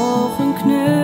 Թող ինքն է